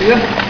Beleza?